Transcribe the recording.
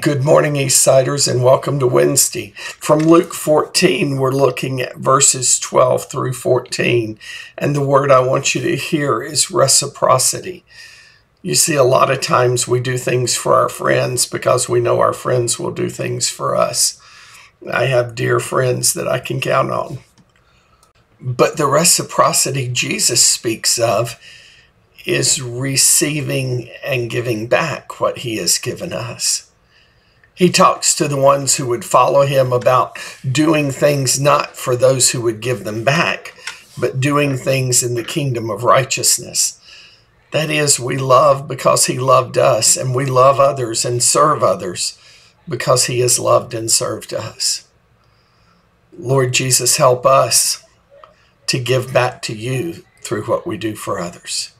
Good morning, Eastsiders, and welcome to Wednesday. From Luke 14, we're looking at verses 12 through 14, and the word I want you to hear is reciprocity. You see, a lot of times we do things for our friends because we know our friends will do things for us. I have dear friends that I can count on. But the reciprocity Jesus speaks of is receiving and giving back what he has given us. He talks to the ones who would follow him about doing things not for those who would give them back, but doing things in the kingdom of righteousness. That is, we love because he loved us, and we love others and serve others because he has loved and served us. Lord Jesus, help us to give back to you through what we do for others.